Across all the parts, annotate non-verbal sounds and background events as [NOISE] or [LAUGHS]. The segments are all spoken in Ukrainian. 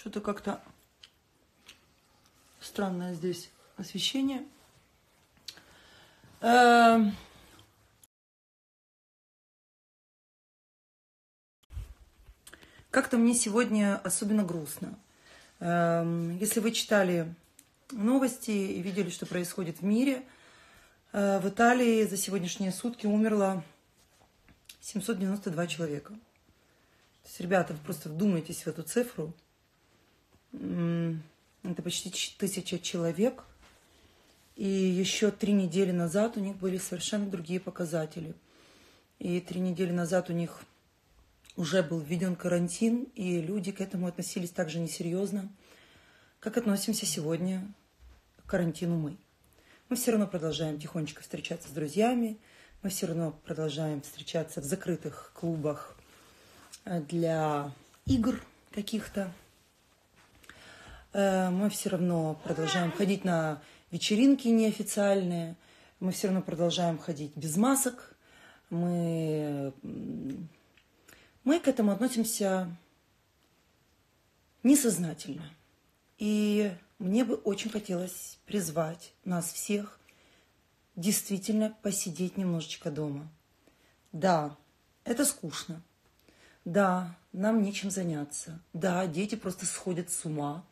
Что-то как-то странное здесь освещение. Эм. Как-то мне сегодня особенно грустно. Эм, если вы читали новости и видели, что происходит в мире, э, в Италии за сегодняшние сутки умерло 792 человека. То есть, ребята, вы просто вдумайтесь в эту цифру. Это почти тысяча человек. И еще три недели назад у них были совершенно другие показатели. И три недели назад у них уже был введен карантин, и люди к этому относились также несерьезно, как относимся сегодня к карантину мы. Мы все равно продолжаем тихонечко встречаться с друзьями, мы все равно продолжаем встречаться в закрытых клубах э, для игр каких-то. Э, мы все равно продолжаем ходить на вечеринки неофициальные. Мы все равно продолжаем ходить без масок. Мы, мы к этому относимся несознательно. И мне бы очень хотелось призвать нас всех действительно посидеть немножечко дома. Да, это скучно. Да, нам нечем заняться. Да, дети просто сходят с ума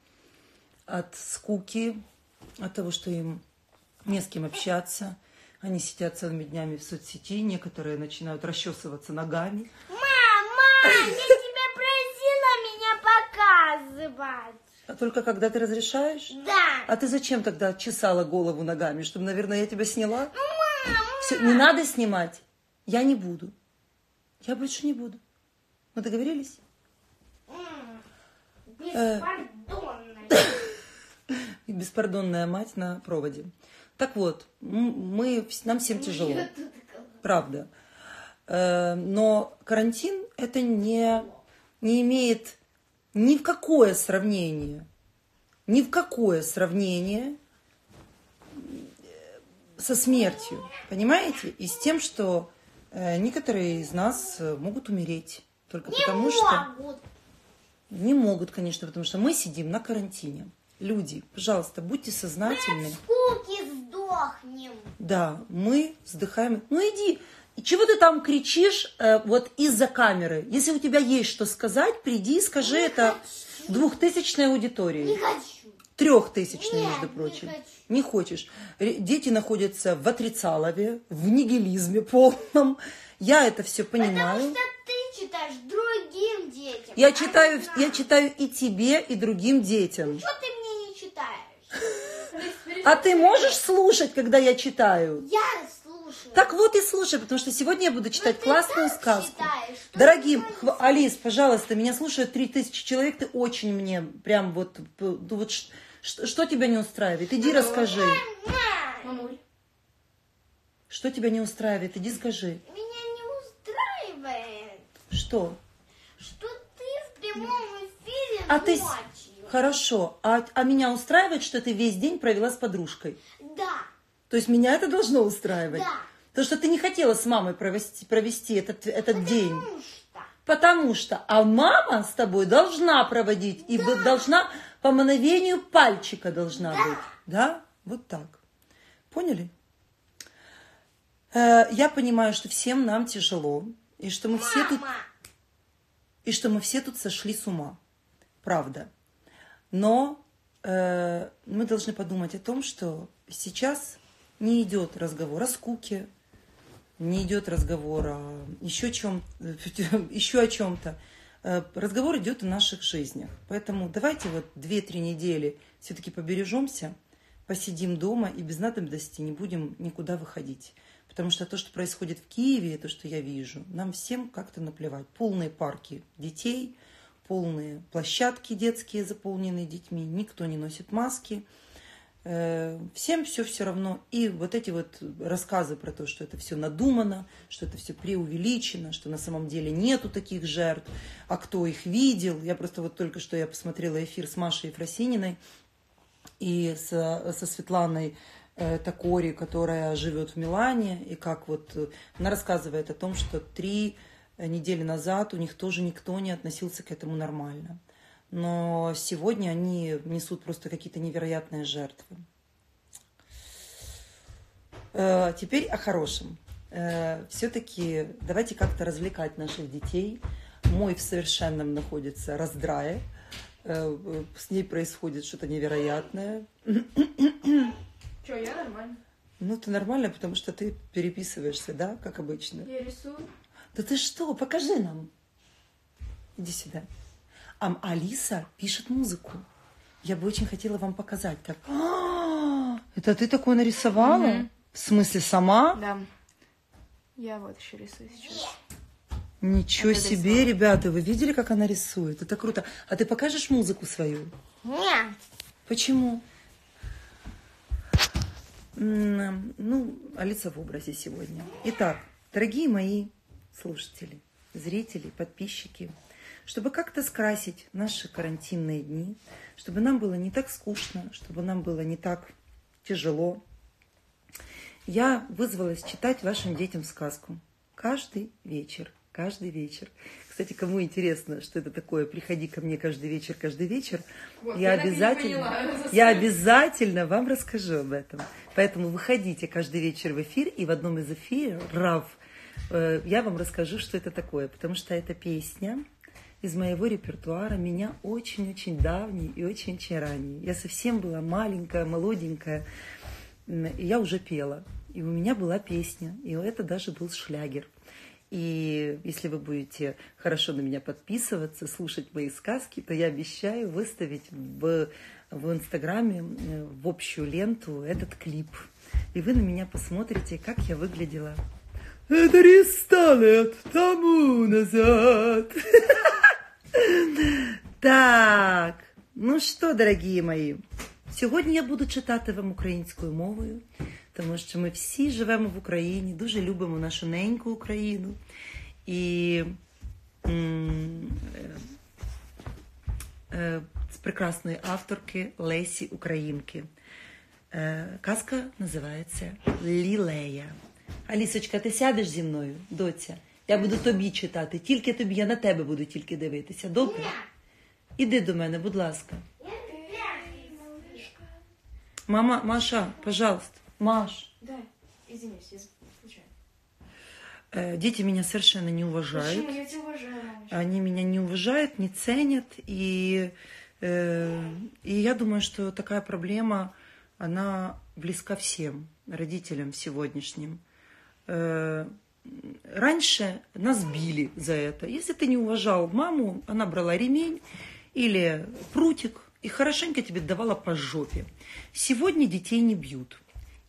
от скуки, от того, что им не с кем общаться. Они сидят целыми днями в соцсети, некоторые начинают расчесываться ногами. Мама, я тебя просила меня показывать. А только когда ты разрешаешь? Да. А ты зачем тогда чесала голову ногами? Чтобы, наверное, я тебя сняла? Мама. Все, не надо снимать. Я не буду. Я больше не буду. Мы договорились? Беспардонная. И беспардонная мать на проводе. Так вот, мы, нам всем тяжело. Правда. Э, но карантин это не, не имеет ни в какое сравнение, ни в какое сравнение со смертью, понимаете? И с тем, что э, некоторые из нас э, могут умереть только Не потому, могут. что не могут, конечно, потому что мы сидим на карантине. Люди, пожалуйста, будьте сознательны. Скуки сдохнем. Да, мы вздыхаем. Ну иди, и чего ты там кричишь э, вот из-за камеры? Если у тебя есть что сказать, приди и скажи Не это хочу. двухтысячной Не аудитории. хочу. Трехтысячной, Нет, между не прочим. хочу. Не хочешь. Дети находятся в отрицалове, в нигилизме полном. Я это все понимаю. Потому что ты читаешь другим детям. Я а читаю, не я читаю и тебе, и другим детям. Что ты не? А ты можешь слушать, когда я читаю? Я слушаю. Так вот и слушай, потому что сегодня я буду читать Ну, ты классную сказку. читаешь, что Дорогим, ты хва- Алис, пожалуйста, меня слушают 3000 человек, ты очень мне прям вот, ну вот ш- ш- что тебя не устраивает? Иди расскажи. Мам, Мамуль. Что тебя не устраивает? Иди скажи. Меня не устраивает, Что? что ты в прямом эфире А ты ночью. Хорошо. А, а меня устраивает, что ты весь день провела с подружкой? Да, То есть меня это должно устраивать? да. То, что ты не хотела с мамой провести, провести этот, этот день. Потому что. Потому что, а мама с тобой должна проводить, и вот должна по мановению пальчика должна быть. Да? Вот так. Поняли? Э, Я понимаю, что всем нам тяжело, и что мы все тут, Мама, и что мы все тут сошли с ума. Правда. Но э, мы должны подумать о том, что сейчас не идет разговор о скуке, не идет разговор о еще, чем, [LAUGHS] еще о чем-то. Э, Разговор идет о наших жизнях. Поэтому давайте вот 2-3 недели все-таки побережемся, посидим дома и без надобности не будем никуда выходить. Потому что то, что происходит в Киеве, то, что я вижу, нам всем как-то наплевать. Полные парки детей, полные площадки детские, заполненные детьми, никто не носит маски. Э, Всем все все равно. И вот эти вот рассказы про то, что это все надумано, что это все преувеличено, что на самом деле нету таких жертв, а кто их видел. Я просто вот только что я посмотрела эфир с Машей Ефросининой и со, со Светланой э, Токори, которая живет в Милане, и как вот э, она рассказывает о том, что три недели назад у них тоже никто не относился к этому нормально. но сегодня они несут просто какие-то невероятные жертвы. Э, Теперь о хорошем. Все-таки давайте как-то развлекать наших детей. Мой в совершенном находится раздрае. Э, С ней происходит что-то невероятное. Че, я нормально. Ну, ты нормально, потому что ты переписываешься, да, как обычно. Я рисую. Да ты что, покажи нам. Иди сюда. А Алиса пишет музыку. Я бы очень хотела вам показать, как... А, [GASPS] Это ты такое нарисовала? Мгм. В смысле, сама? Да. Я вот еще рисую сейчас. Ничего Это себе, рисовала. ребята, вы видели, как она рисует? Это круто. А ты покажешь музыку свою? Нет. Почему? Ну, Алиса в образе сегодня. Итак, дорогие мои слушатели, зрители, подписчики, чтобы как-то скрасить наши карантинные дни, чтобы нам было не так скучно, чтобы нам было не так тяжело, я вызвалась читать вашим детям сказку. Каждый вечер, каждый вечер. Кстати, кому интересно, что это такое, приходи ко мне каждый вечер, каждый вечер, Вот, я я обязательно, поняла. я обязательно вам расскажу об этом. Поэтому выходите каждый вечер в эфир, и в одном из эфиров я вам расскажу, что это такое, потому что эта песня из моего репертуара меня очень-очень давний и очень-очень ранний. Я совсем была маленькая, молоденькая, и я уже пела. И у меня была песня, и это даже был шлягер. И если вы будете хорошо на меня подписываться, слушать мои сказки, то я обещаю выставить в, в Инстаграме э, в общую ленту этот клип. И вы на меня посмотрите, как я выглядела. Триста лет тому назад. Так, ну що, дорогі мої, сьогодні я буду читати вам українською мовою, тому що ми всі живемо в Україні, дуже любимо нашу неньку Україну. І е, е, з прекрасної авторки Лесі Українки. Е, Казка називається Лілея. Алісочка, ти сядеш зі мною, доця? Я буду тобі читати, тільки тобі, я на тебе буду тільки дивитися. Добре? Іди до мене, будь ласка. Мама, Маша, пожалуйста. Маш, Да, извиняюсь, я случайно. э, дети меня совершенно не уважают. Почему? Я тебя уважаю, мамочка. Они меня не уважают, не ценят. И, э, и я думаю, что такая проблема, она близка всем родителям сегодняшним. Э, раньше нас били за это. Если ты не уважал маму, она брала ремень или прутик и хорошенько тебе давала по жопе. Сегодня детей не бьют.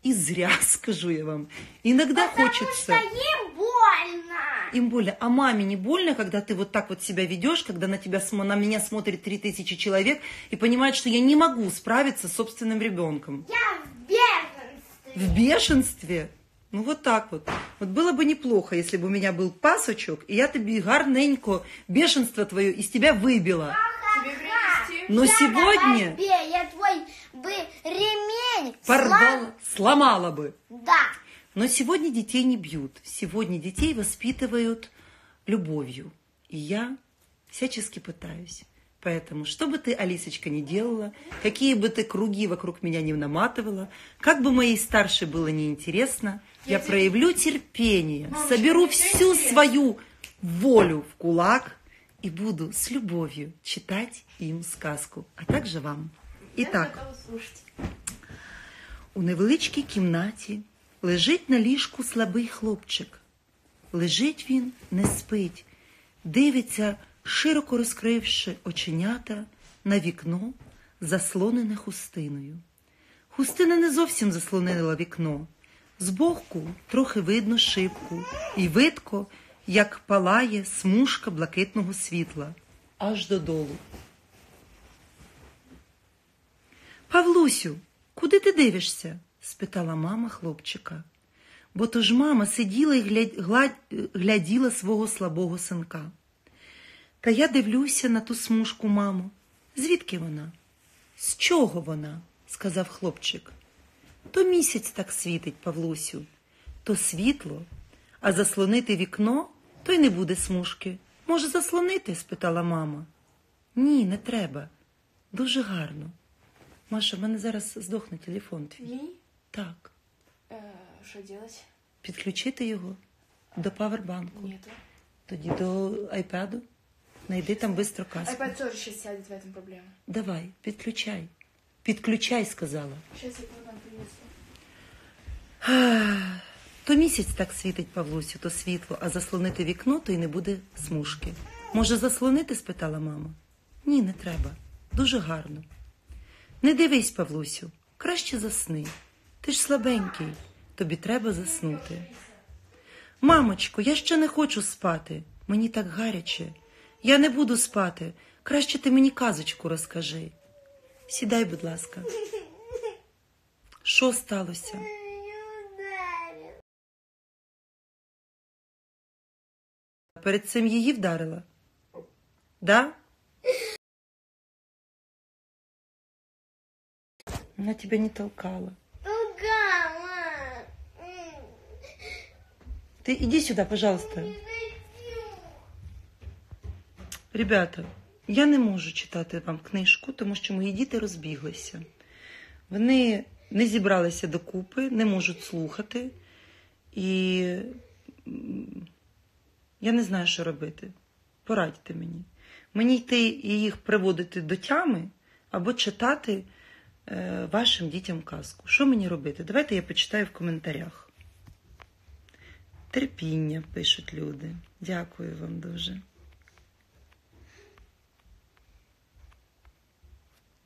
И зря, [LAUGHS] скажу я вам. Иногда хочется... Им больно. Им больно. А маме не больно, когда ты вот так вот себя ведешь, когда на тебя на меня смотрит три тысячи человек и понимает, что я не могу справиться с собственным ребенком. Я в бешенстве. В бешенстве. Ну вот так вот. Вот было бы неплохо, если бы у меня был пасочок, и я тебе гарненько бешенство твое из тебя выбила. Тебе принести? Но Я сегодня бей, я твой бы ремень порвала, сломала бы. Да. Но сегодня детей не бьют. Сегодня детей воспитывают любовью. И я всячески пытаюсь. Поэтому, что бы ты, Алисочка, не делала, какие бы ты круги вокруг меня не наматывала, как бы моей старшей было неинтересно, я, Я тебе- проявлю терпение, Мамочка, соберу мне всё всю интересно. свою волю в кулак и буду с любовью читать им сказку, а также вам. Я Итак, готова слушать. у невеличкій кімнаті лежить на ліжку слабий хлопчик. Лежить він, не спить, дивиться, Широко розкривши оченята на вікно, заслонене хустиною. Хустина не зовсім заслонила вікно. Збоку трохи видно шибку, і видко, як палає смужка блакитного світла аж додолу. Павлусю, куди ти дивишся? спитала мама хлопчика. Бо то ж мама сиділа і гляділа свого слабого синка. Та я дивлюся на ту смужку, мамо. Звідки вона? З чого вона? сказав хлопчик. То місяць так світить, Павлусю, то світло, а заслонити вікно, то й не буде смужки. Може, заслонити? спитала мама. Ні, не треба. Дуже гарно. Маша, в мене зараз здохне телефон твій. Ні. Так. Э, Что делать? Підключити його до павербанку. Нету. Тоді до айпаду. Найди там бистро казку. iPad тоже сейчас сядет в этом проблема. Давай, підключай. Підключай, сказала. Сейчас я вам принесу. [SIGHS] То місяць так світить Павлусю, то світло, а заслонити вікно, то й не буде смужки. Може, заслонити? спитала мама. Ні, не треба. Дуже гарно. Не дивись, Павлусю, краще засни. Ти ж слабенький, тобі треба заснути. Мамочко, я ще не хочу спати. Мені так гаряче. Я не буду спати. Краще ти мені казочку розкажи. Сідай, будь ласка. Що сталося? Перед цим її вдарила? Да? Она тебя не толкала. М, Ты иди сюда, пожалуйста. Ребята, я не можу читати вам книжку, тому що мої діти розбіглися. Вони не зібралися докупи, не можуть слухати. І я не знаю, що робити. Порадьте мені. Мені йти і їх приводити до тями або читати е, вашим дітям казку. Що мені робити? Давайте я почитаю в коментарях. Терпіння, пишуть люди. Дякую вам дуже.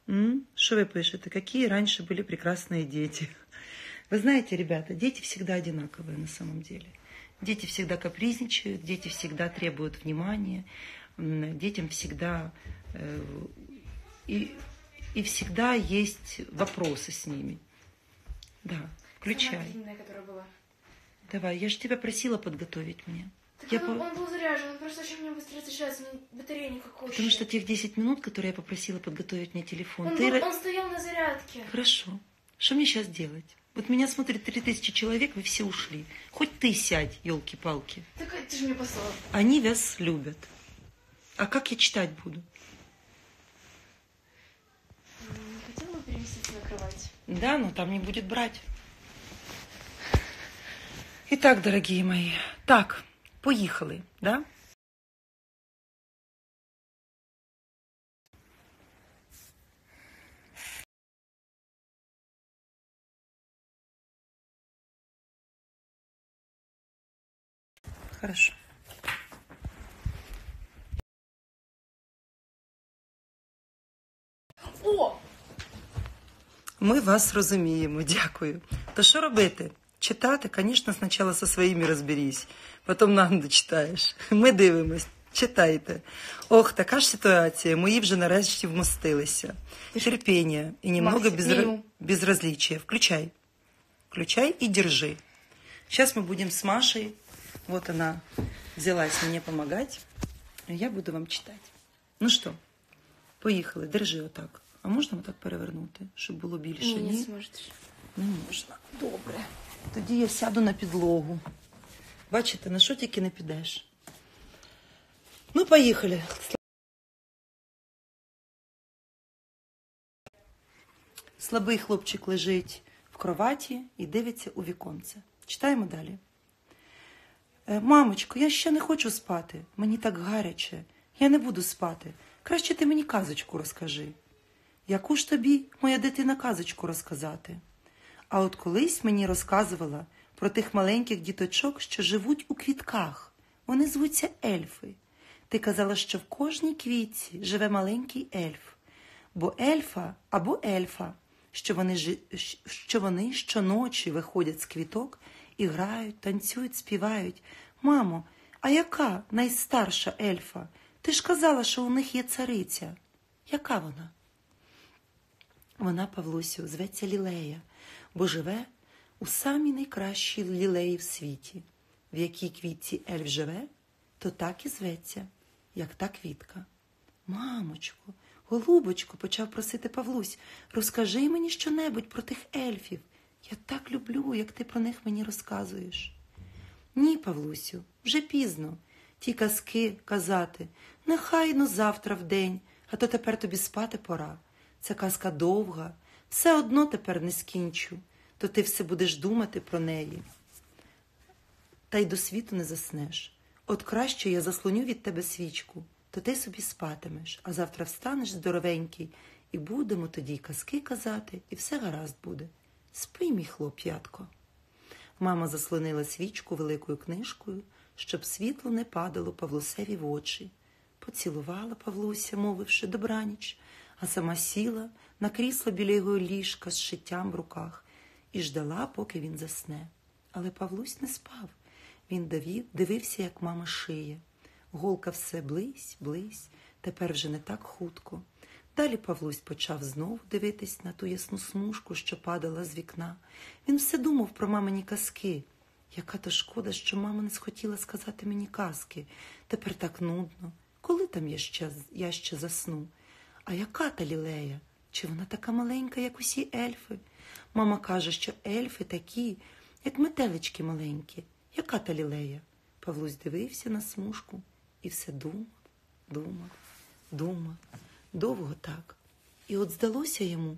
Что вы пишете? Какие раньше были прекрасные дети? [LAUGHS] Вы знаете, ребята, дети всегда одинаковые на самом деле. Дети всегда капризничают, дети всегда требуют внимания, детям всегда э, и, и всегда есть вопросы с ними. Да, Самая включай. длинная, которая была. Давай, я же тебя просила подготовить мне. Так Я он, по- он был заряжен, он просто очень мне быстро заряжается, батарея никакой. Потому что тех 10 минут, которые я попросила подготовить мне телефон, он, ты... был- он стоял на зарядке. Хорошо. Что мне сейчас делать? Вот меня смотрит 3000 человек, вы все ушли. Хоть ты сядь, елки-палки. Так ты же мне послал. Они вас любят. А как я читать буду? М, Хотела бы переместиться на кровать. Да, но там не будет брать. Итак, дорогие мои, так, поехали, да? Хорошо. О! Ми вас розуміємо, дякую. То що робити? Читати, звісно, спочатку зі своїми розберись, потім нам дочитаєш. [LAUGHS] Ми дивимось, читайте. Ох, така ж ситуація. Мої вже нарешті вмостилися. Терпіння і немного Максик, безра... мінімум. безразличия. Включай. Включай и держи. Сейчас мы будем с Машей. Вот она взялась мне помогать. А я буду вам читать. Ну що, поїхали, держи отак. А можна отак перевернути, щоб було більше? Не, не сможешь. Не можна. Добре. Тоді я сяду на підлогу. Бачите, на що тільки не підеш. Ну, поїхали. Слабий хлопчик лежить в кроваті і дивиться у віконце. Читаємо далі. «Е, Мамочко, я ще не хочу спати. Мені так гаряче. Я не буду спати. Краще ти мені казочку розкажи. Яку ж тобі, моя дитина, казочку розказати? А от колись мені розказувала про тих маленьких діточок, що живуть у квітках. Вони звуться ельфи. Ти казала, що в кожній квітці живе маленький ельф, бо ельфа або ельфа, що вони, що вони щоночі виходять з квіток і грають, танцюють, співають. Мамо, а яка найстарша ельфа? Ти ж казала, що у них є цариця. Яка вона? Вона, Павлусю, зветься Лілея, бо живе у самій найкращій лілеї в світі. В якій квітці ельф живе, то так і зветься, як та квітка. Мамочко, голубочко, почав просити Павлусь, розкажи мені щонебудь про тих ельфів. Я так люблю, як ти про них мені розказуєш. Ні, Павлусю, вже пізно. Ті казки казати, нехай но завтра вдень, а то тепер тобі спати пора. Ця казка довга, все одно тепер не скінчу, то ти все будеш думати про неї. Та й до світу не заснеш. От краще я заслоню від тебе свічку, то ти собі спатимеш, а завтра встанеш здоровенький, і будемо тоді казки казати, і все гаразд буде. Спи, мій хлоп'ятко. Мама заслонила свічку великою книжкою, щоб світло не падало Павлусеві в очі. Поцілувала Павлуся, мовивши добраніч, а сама сіла на крісло біля його ліжка з шиттям в руках і ждала, поки він засне. Але Павлусь не спав. Він давів, дивився, як мама шиє. Голка все близь, близь, тепер вже не так хутко. Далі Павлусь почав знову дивитись на ту ясну смужку, що падала з вікна. Він все думав про мамині казки. Яка то шкода, що мама не схотіла сказати мені казки. Тепер так нудно. Коли там я ще, я ще засну? А яка та лілея? Чи вона така маленька, як усі ельфи? Мама каже, що ельфи такі, як метелички маленькі. Яка та лілея? Павлусь дивився на смужку і все думав, думав, думав. Довго так. І от здалося йому.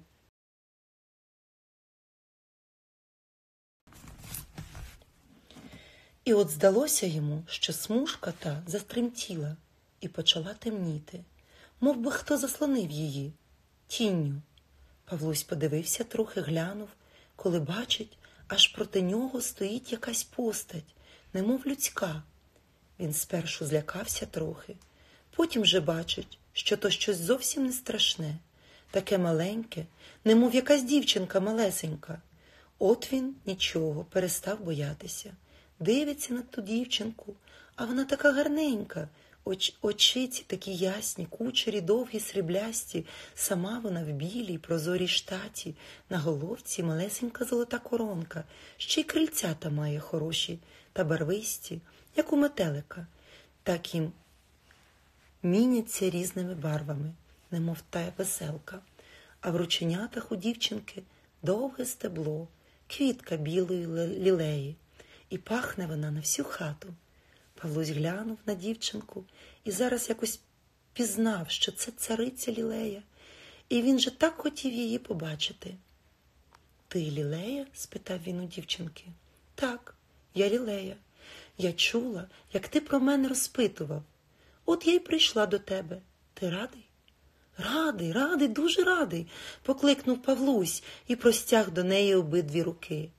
І от здалося йому, що смужка та застремтіла і почала темніти, мов би хто заслонив її тінню. Павлусь подивився трохи, глянув, коли бачить, аж проти нього стоїть якась постать, немов людська. Він спершу злякався трохи, потім же бачить, що то щось зовсім не страшне, таке маленьке, немов якась дівчинка малесенька. От він нічого, перестав боятися. Дивиться на ту дівчинку, а вона така гарненька, Оч, очиці такі ясні, кучері, довгі, сріблясті, сама вона в білій, прозорій штаті, на головці малесенька золота коронка, ще й крильцята має хороші та барвисті, як у метелика, так їм міняться різними барвами, немов та веселка, а в рученятах у дівчинки довге стебло, квітка білої лілеї, і пахне вона на всю хату. Павлусь глянув на дівчинку і зараз якось пізнав, що це цариця Лілея, і він же так хотів її побачити. Ти Лілея? спитав він у дівчинки. Так, я Лілея. Я чула, як ти про мене розпитував. От я й прийшла до тебе. Ти радий? Радий, радий, дуже радий, покликнув Павлусь і простяг до неї обидві руки.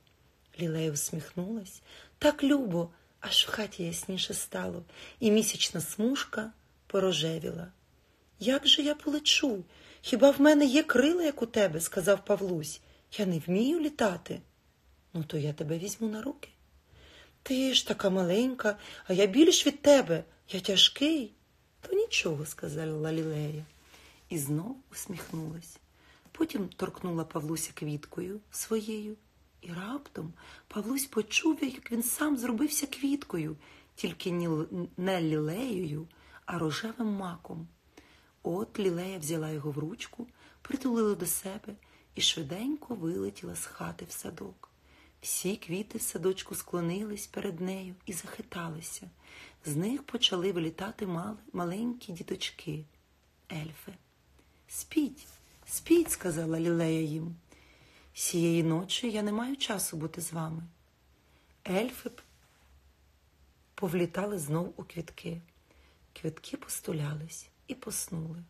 Лілея усміхнулась так любо, аж в хаті ясніше стало, і місячна смужка порожевіла. Як же я полечу? Хіба в мене є крила, як у тебе? сказав Павлусь. Я не вмію літати. Ну, то я тебе візьму на руки. Ти ж така маленька, а я більш від тебе, я тяжкий. То нічого, сказала Лілея, і знов усміхнулась. Потім торкнула Павлуся квіткою своєю, і раптом Павлусь почув, як він сам зробився квіткою, тільки не лілеєю, а рожевим маком. От лілея взяла його в ручку, притулила до себе і швиденько вилетіла з хати в садок. Всі квіти в садочку склонились перед нею і захиталися. З них почали вилітати мал... маленькі діточки, ельфи. Спіть, спіть, сказала Лілея їм. Сієї ночі я не маю часу бути з вами. Ельфи повлітали знов у квітки. Квітки постулялись і поснули.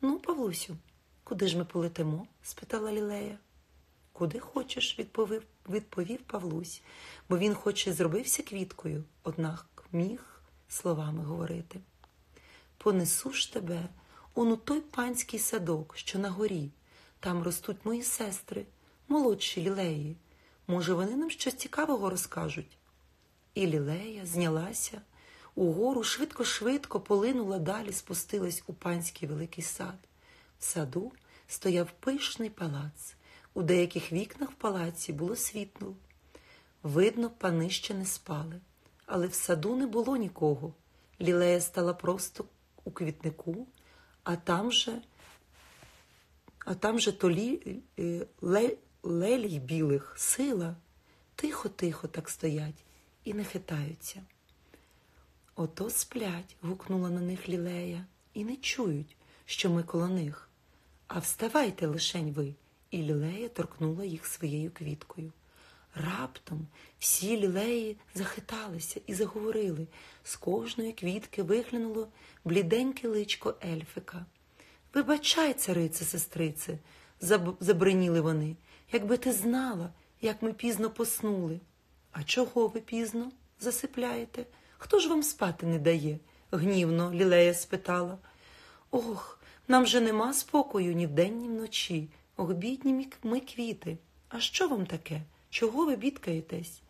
Ну, Павлусю, куди ж ми полетимо? спитала Лілея. Куди хочеш, відповів, відповів Павлусь, бо він хоч і зробився квіткою, однак міг словами говорити. Понесу ж тебе он у той панський садок, що на горі. Там ростуть мої сестри, молодші лілеї. Може, вони нам щось цікавого розкажуть. І лілея знялася, угору швидко-швидко полинула далі, спустилась у панський великий сад. В саду стояв пишний палац. У деяких вікнах в палаці було світло. Видно, пани ще не спали, але в саду не було нікого. Лілея стала просто у квітнику, а там же а там же толі ле, лелій білих сила. Тихо-тихо так стоять і не хитаються. Ото сплять, гукнула на них лілея, і не чують, що ми коло них. А вставайте лишень ви. І лілея торкнула їх своєю квіткою. Раптом всі лілеї захиталися і заговорили. З кожної квітки виглянуло бліденьке личко ельфика. Вибачай, царице, сестрице, забриніли вони, якби ти знала, як ми пізно поснули. А чого ви пізно засипляєте? Хто ж вам спати не дає? гнівно лілея спитала. Ох, нам же нема спокою ні вдень, ні вночі. Ох, бідні ми квіти. А що вам таке? Чого ви бідкаєтесь?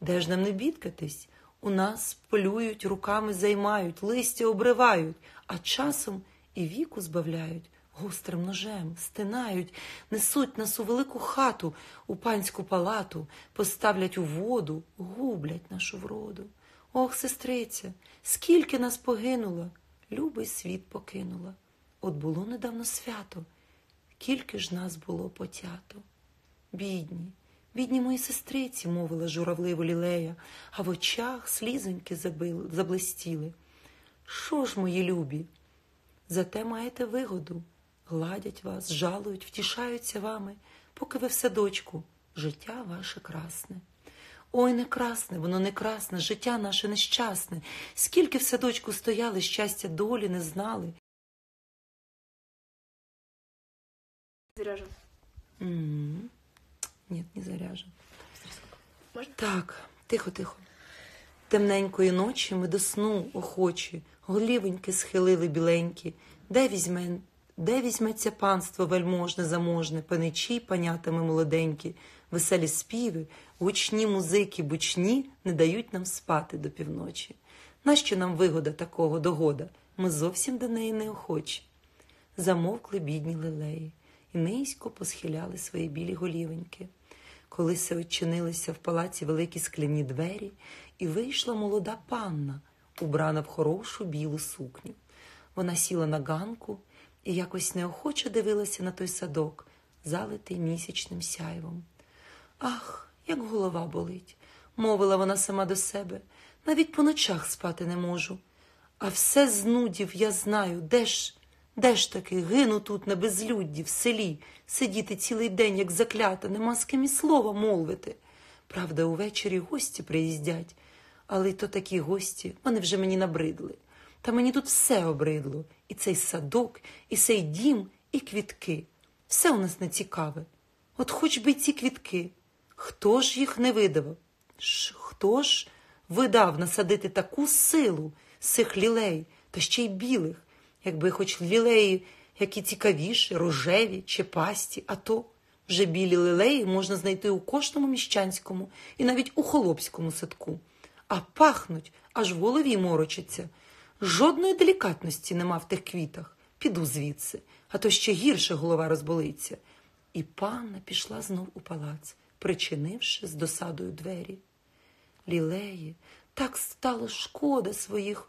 Де ж нам не бідкатись? У нас полюють, руками займають, листя обривають, а часом і віку збавляють, гострим ножем, стинають, несуть нас у велику хату, у панську палату, поставлять у воду, гублять нашу вроду. Ох, сестриця, скільки нас погинуло, любий світ покинула. От було недавно свято, кільки ж нас було потято. Бідні, бідні мої сестриці, мовила журавливо лілея, а в очах слізоньки заблистіли. Що ж, мої любі? Зате маєте вигоду, гладять вас, жалують, втішаються вами, поки ви в садочку, життя ваше красне. Ой, не красне, воно не красне, життя наше нещасне. Скільки в садочку стояли, щастя долі не знали. Заряжен. Ні, не заряжен. Можна? Так, тихо, тихо. Темненької ночі ми до сну охочі, голівоньки схилили біленькі. Де візьме, де візьметься панство вельможне, заможне, паничі, панятами молоденькі, веселі співи, гучні музики, бучні не дають нам спати до півночі. Нащо нам вигода такого догода? Ми зовсім до неї не охочі. Замовкли бідні лилеї і низько посхиляли свої білі голівеньки. Коли се очинилися в палаці великі скляні двері, і вийшла молода панна, убрана в хорошу білу сукню. Вона сіла на ганку і якось неохоче дивилася на той садок, залитий місячним сяйвом. Ах, як голова болить, мовила вона сама до себе. Навіть по ночах спати не можу. А все знудів я знаю, де ж, де ж таки гину тут на безлюдді, в селі, сидіти цілий день, як заклята, нема з ким і слова мовити. Правда, увечері гості приїздять, але й то такі гості, вони вже мені набридли. Та мені тут все обридло, і цей садок, і цей дім, і квітки. Все у нас не цікаве. От хоч би ці квітки. Хто ж їх не видав? Ш- Хто ж видав насадити таку силу з цих лілей, та ще й білих, якби хоч лілеї, які цікавіші, рожеві чи пасті, а то вже білі лілеї можна знайти у кожному міщанському і навіть у холопському садку. А пахнуть, аж в голові морочиться. Жодної делікатності нема в тих квітах. Піду звідси, а то ще гірше голова розболиться. І панна пішла знов у палац, причинивши з досадою двері. Лілеї, так стало шкода своїх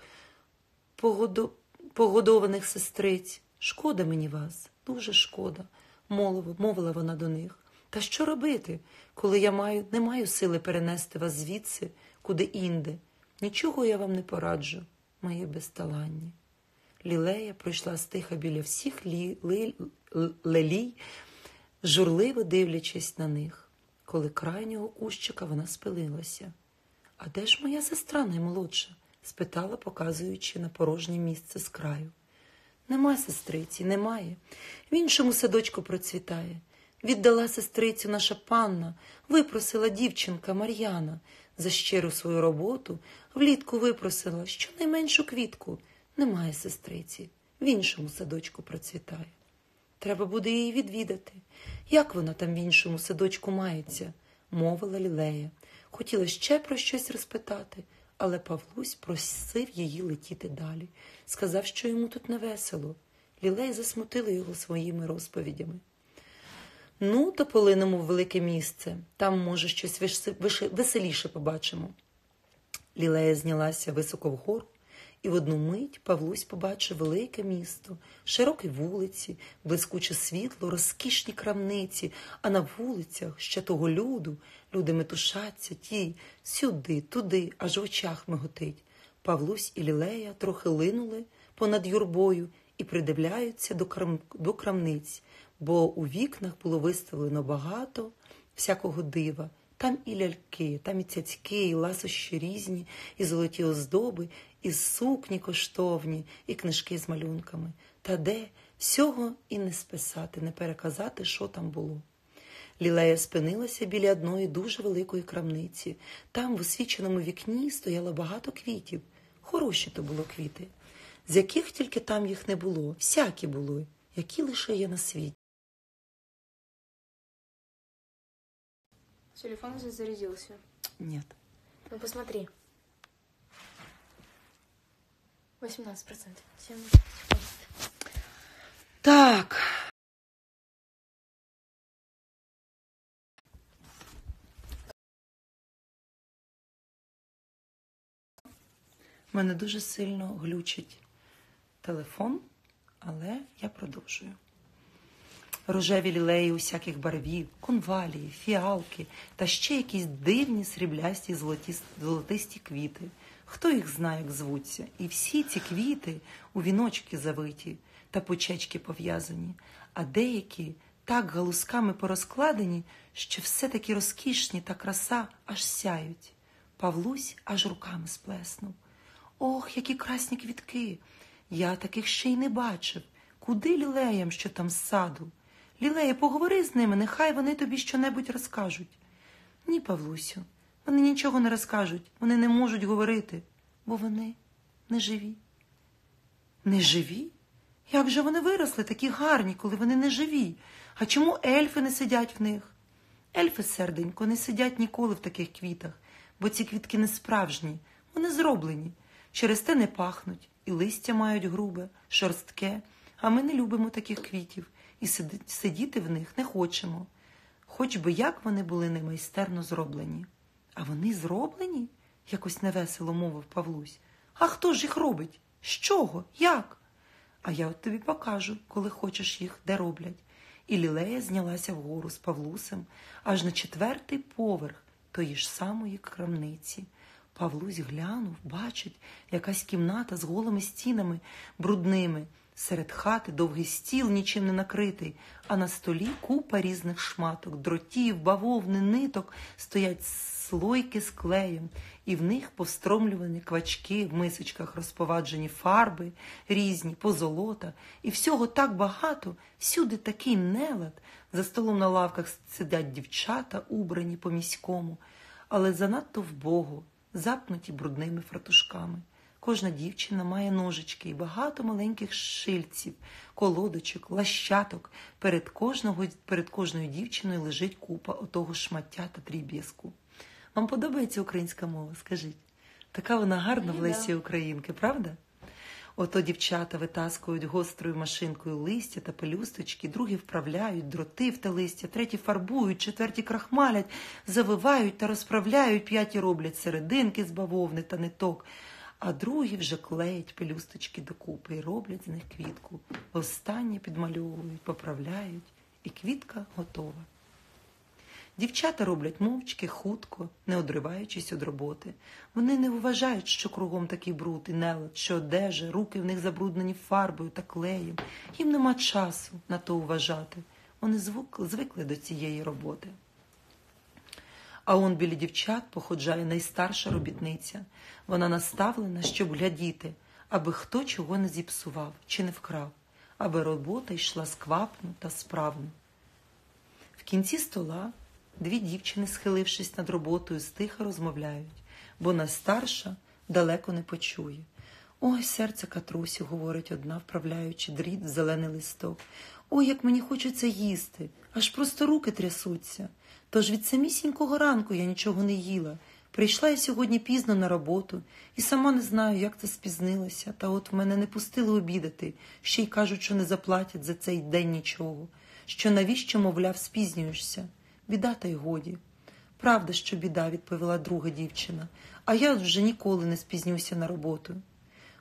погодо... погодованих сестриць. Шкода мені вас, дуже шкода, мовила, мовила вона до них. Та що робити, коли я маю, не маю сили перенести вас звідси, куди інде? Нічого я вам не пораджу, мої безталанні. Лілея пройшла стиха біля всіх лі, ли, лелій, журливо дивлячись на них. Коли крайнього кущика вона спилилася. А де ж моя сестра наймолодша? спитала, показуючи на порожнє місце з краю. Нема сестриці, немає. В іншому садочку процвітає. Віддала сестрицю наша панна, випросила дівчинка Мар'яна. За щиру свою роботу влітку випросила щонайменшу квітку. Немає сестриці, в іншому садочку процвітає. Треба буде її відвідати. Як вона там в іншому садочку мається? мовила Лілея. Хотіла ще про щось розпитати, але Павлусь просив її летіти далі. Сказав, що йому тут не весело. Лілея засмутила його своїми розповідями. Ну, то полинемо в велике місце. Там, може, щось веселіше побачимо. Лілея знялася високо вгору, і в одну мить Павлусь побачив велике місто, широкі вулиці, блискуче світло, розкішні крамниці, а на вулицях ще того люду, люди метушаться, ті, сюди, туди, аж в очах миготить. Павлусь і Лілея трохи линули понад юрбою і придивляються до, крам... до крамниць, бо у вікнах було виставлено багато всякого дива. Там і ляльки, там і цяцьки, і ласощі різні, і золоті оздоби, і сукні коштовні, і книжки з малюнками. Та де всього і не списати, не переказати, що там було. Лілея спинилася біля одної дуже великої крамниці. Там, в освіченому вікні, стояло багато квітів. Хороші то було квіти, з яких тільки там їх не було, всякі були, які лише є на світі. Телефон уже зарядился. Ні. Ну посмотри. 18 процентов. Так. У мене дуже сильно глючить телефон, але я продовжую. Рожеві лілеї усяких барвів, конвалії, фіалки та ще якісь дивні сріблясті золотисті квіти. Хто їх знає, як звуться? І всі ці квіти у віночки завиті та почечки пов'язані, а деякі так галузками порозкладені, що все такі розкішні та краса аж сяють. Павлусь аж руками сплеснув. Ох, які красні квітки! Я таких ще й не бачив. Куди лілеям, що там з саду? Лілея, поговори з ними, нехай вони тобі щонебудь розкажуть. Ні, Павлусю, вони нічого не розкажуть, вони не можуть говорити, бо вони не живі. Не живі? Як же вони виросли такі гарні, коли вони не живі? А чому ельфи не сидять в них? Ельфи, серденько, не сидять ніколи в таких квітах, бо ці квітки не справжні, вони зроблені. Через те не пахнуть, і листя мають грубе, шорстке, а ми не любимо таких квітів і сидіти в них не хочемо. Хоч би як вони були немайстерно зроблені. А вони зроблені? якось невесело мовив Павлусь. А хто ж їх робить? З чого? Як? А я от тобі покажу, коли хочеш їх, де роблять. І Лілея знялася вгору з Павлусем аж на четвертий поверх тої ж самої крамниці. Павлусь глянув, бачить, якась кімната з голими стінами брудними. Серед хати довгий стіл нічим не накритий, а на столі купа різних шматок, дротів, бавовни, ниток стоять слойки з клеєм, і в них повстромлювані квачки в мисочках розповаджені фарби різні, позолота, і всього так багато, всюди такий нелад. За столом на лавках сидять дівчата, убрані по міському, але занадто вбого, запнуті брудними фратушками. Кожна дівчина має ножички і багато маленьких шильців, колодочок, лащаток. Перед, кожного, перед кожною дівчиною лежить купа отого шмаття та дріб'язку. Вам подобається українська мова? Скажіть. Така вона гарна в Лесі Українки, правда? Ото дівчата витаскують гострою машинкою листя та пелюсточки, другі вправляють дроти в те листя, треті фарбують, четверті крахмалять, завивають та розправляють, п'яті роблять серединки з бавовни та ниток, а другі вже клеять пелюсточки докупи і роблять з них квітку. Останні підмальовують, поправляють, і квітка готова. Дівчата роблять мовчки, хутко, не одриваючись від роботи. Вони не вважають, що кругом такий бруд і нелад, що одежа, руки в них забруднені фарбою та клеєм. Їм нема часу на то вважати. Вони звикли до цієї роботи. А он біля дівчат походжає найстарша робітниця. Вона наставлена, щоб глядіти, аби хто чого не зіпсував чи не вкрав, аби робота йшла сквапно та справно. В кінці стола дві дівчини, схилившись над роботою, стиха розмовляють, бо найстарша далеко не почує. Ой, серце Катрусю, говорить одна, вправляючи дріт в зелений листок. Ой, як мені хочеться їсти, аж просто руки трясуться. Тож від самісінького ранку я нічого не їла. Прийшла я сьогодні пізно на роботу і сама не знаю, як це спізнилася. Та от в мене не пустили обідати, ще й кажуть, що не заплатять за цей день нічого. Що навіщо, мовляв, спізнюєшся? Біда та й годі. Правда, що біда, відповіла друга дівчина, а я вже ніколи не спізнюся на роботу.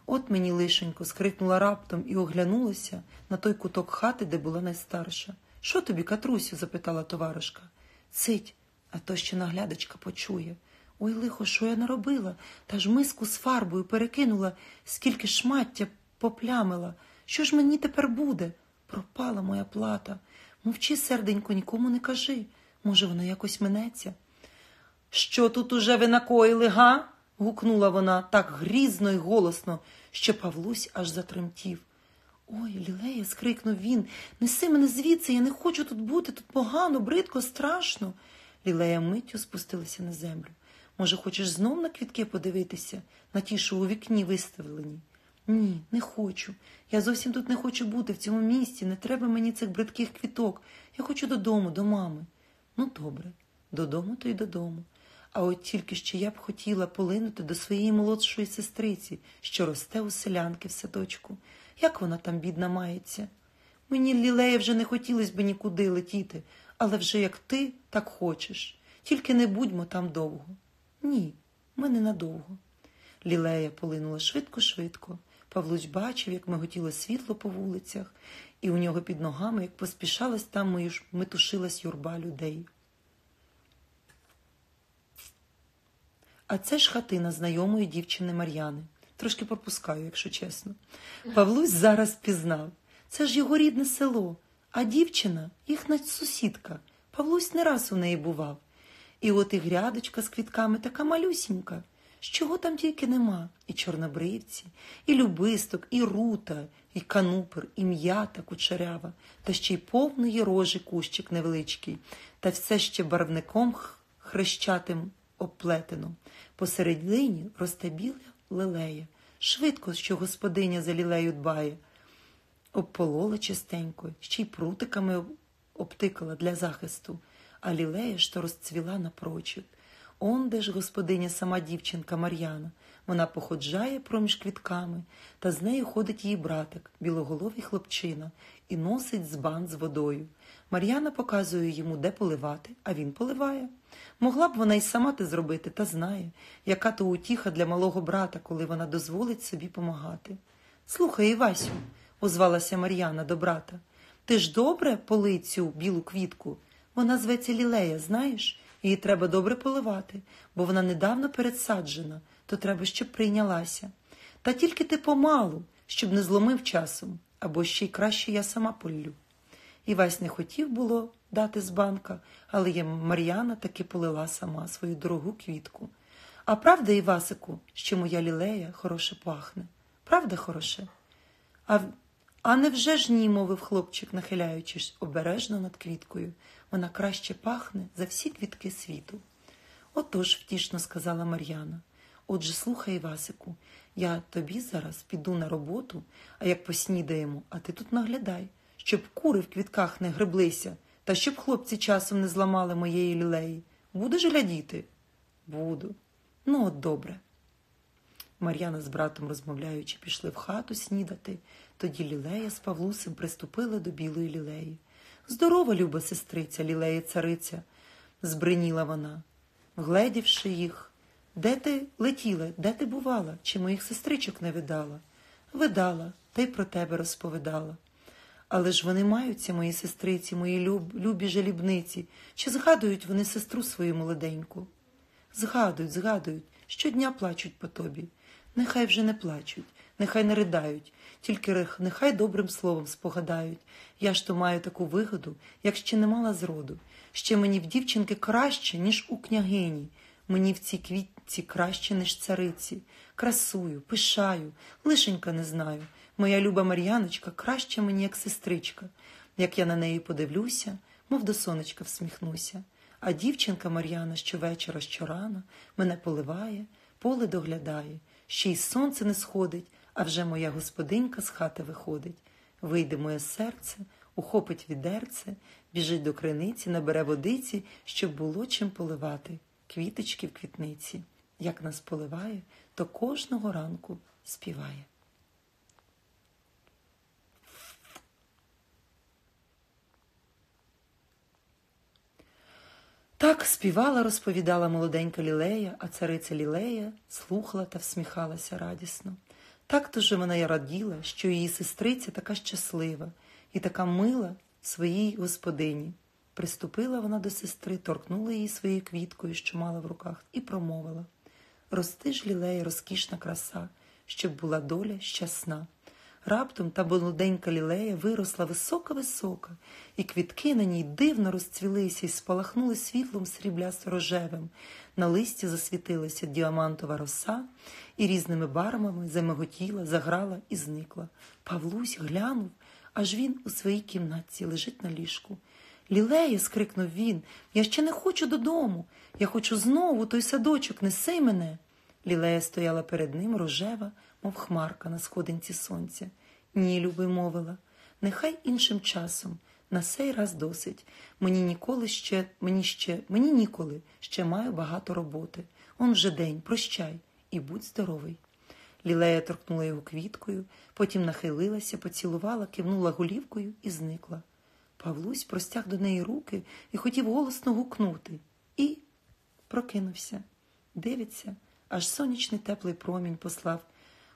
От мені лишенько скрикнула раптом і оглянулася на той куток хати, де була найстарша. Що тобі, Катрусю? запитала товаришка. Цить, а то ще наглядачка почує. Ой, лихо, що я наробила? Та ж миску з фарбою перекинула, скільки шмаття поплямила, Що ж мені тепер буде? Пропала моя плата. Мовчи, серденько, нікому не кажи. Може, воно якось минеться. Що тут уже ви накоїли, га? гукнула вона так грізно й голосно, що Павлусь аж затремтів. Ой, Лілея, скрикнув він, неси мене звідси, я не хочу тут бути, тут погано, бридко, страшно. Лілея миттю спустилася на землю. Може, хочеш знов на квітки подивитися, на ті, що у вікні виставлені? Ні, не хочу. Я зовсім тут не хочу бути в цьому місці. Не треба мені цих бридких квіток. Я хочу додому, до мами. Ну, добре, додому то й додому. А от тільки що я б хотіла полинути до своєї молодшої сестриці, що росте у селянки в садочку. Як вона там, бідна, мається? Мені, Лілея, вже не хотілося б нікуди летіти, але вже як ти, так хочеш. Тільки не будьмо там довго. Ні, ми не надовго. Лілея полинула швидко-швидко. Павлуч бачив, як миготіло світло по вулицях, і у нього під ногами, як поспішалась там метушилась юрба людей. А це ж хатина знайомої дівчини Мар'яни. Трошки пропускаю, якщо чесно. Павлусь зараз пізнав. Це ж його рідне село, а дівчина їхня сусідка. Павлусь не раз у неї бував. І от і грядочка з квітками така малюсінька. З чого там тільки нема. І чорнобривці, і любисток, і рута, і канупер, і м'ята кучерява, та ще й повної рожі кущик невеличкий, та все ще барвником хрещатим оплетено. Посередині росте біла лилея. Швидко, що господиня за лілею дбає. Обполола чистенько, ще й прутиками обтикала для захисту, а лілея ж то розцвіла напрочуд. Он де ж господиня сама дівчинка Мар'яна. Вона походжає проміж квітками, та з нею ходить її братик, білоголовий хлопчина, і носить збан з водою. Мар'яна показує йому, де поливати, а він поливає. Могла б вона й сама те зробити, та знає, яка то утіха для малого брата, коли вона дозволить собі помагати. Слухай, Івасю, озвалася Мар'яна до брата. Ти ж добре поли цю білу квітку? Вона зветься Лілея, знаєш? Її треба добре поливати, бо вона недавно передсаджена, то треба, щоб прийнялася. Та тільки ти помалу, щоб не зломив часом, або ще й краще я сама поллю. Івась не хотів було дати з банка, але Мар'яна таки полила сама свою дорогу квітку. А правда, Івасику, що моя лілея хороше пахне? Правда, хороше? А, а невже ж ні, мовив хлопчик, нахиляючись обережно над квіткою. Вона краще пахне за всі квітки світу. Отож, втішно сказала Мар'яна. Отже, слухай, Івасику, я тобі зараз піду на роботу, а як поснідаємо, а ти тут наглядай, щоб кури в квітках не греблися, та щоб хлопці часом не зламали моєї лілеї. Будеш глядіти? Буду. Ну, от добре. Мар'яна з братом розмовляючи, пішли в хату снідати. Тоді Лілея з Павлусем приступили до білої лілеї. Здорова, люба сестриця, лілея цариця, збриніла вона, вгледівши їх. Де ти летіла, де ти бувала, чи моїх сестричок не видала? Видала, та й про тебе розповідала. Але ж вони маються, мої сестриці, мої люб, любі жалібниці, чи згадують вони сестру свою молоденьку? Згадують, згадують, щодня плачуть по тобі. Нехай вже не плачуть, нехай не ридають, тільки нехай добрим словом спогадають. Я ж то маю таку вигоду, як ще не мала зроду. Ще мені в дівчинки краще, ніж у княгині. Мені в цій квітці краще, ніж цариці. Красую, пишаю, лишенька не знаю. Моя люба Мар'яночка краще мені, як сестричка. Як я на неї подивлюся, мов до сонечка всміхнуся. А дівчинка Мар'яна щовечора, щорана мене поливає, поле доглядає, ще й сонце не сходить, а вже моя господинька з хати виходить. Вийде моє серце, ухопить відерце, біжить до криниці, набере водиці, щоб було чим поливати квіточки в квітниці. Як нас поливає, то кожного ранку співає. Так співала, розповідала молоденька Лілея, а цариця Лілея слухала та всміхалася радісно. Так то же вона й раділа, що її сестриця така щаслива і така мила своїй господині. Приступила вона до сестри, торкнула її своєю квіткою, що мала в руках, і промовила Рости ж, Лілея, розкішна краса, щоб була доля щасна. Раптом та молоденька лілея виросла висока-висока, і квітки на ній дивно розцвілися і спалахнули світлом сріблясто-рожевим. На листі засвітилася діамантова роса і різними барвами замиготіла, заграла і зникла. Павлусь глянув, аж він у своїй кімнатці лежить на ліжку. Лілея, скрикнув він, я ще не хочу додому. Я хочу знову той садочок, неси мене. Лілея стояла перед ним рожева, мов хмарка на сходинці сонця. Ні, люби, мовила, нехай іншим часом, на сей раз досить. Мені ніколи ще, мені ще, мені ніколи, ще маю багато роботи. Он вже день, прощай і будь здоровий. Лілея торкнула його квіткою, потім нахилилася, поцілувала, кивнула голівкою і зникла. Павлусь простяг до неї руки і хотів голосно гукнути. І прокинувся. Дивиться, аж сонячний теплий промінь послав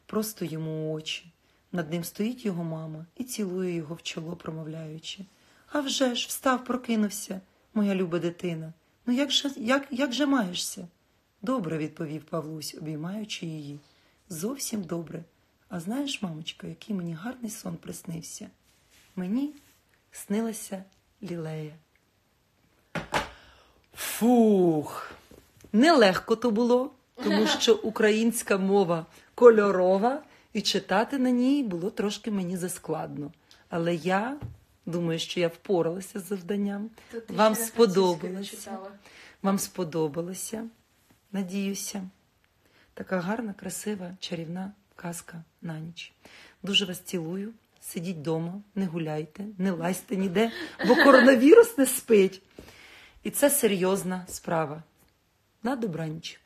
просто йому у очі. Над ним стоїть його мама і цілує його в чоло, промовляючи. А вже ж, встав, прокинувся, моя люба дитина. Ну як же, як, як же маєшся? Добре, відповів Павлусь, обіймаючи її. Зовсім добре. А знаєш, мамочко, який мені гарний сон приснився? Мені снилася лілея. Фух, нелегко то було, тому що українська мова кольорова, і читати на ній було трошки мені заскладно. Але я думаю, що я впоралася з завданням. Вам сподобалося? Вам сподобалося, надіюся. Така гарна, красива, чарівна казка на ніч. Дуже вас цілую. Сидіть вдома, не гуляйте, не лазьте ніде, бо коронавірус не спить. І це серйозна справа. На добраніч.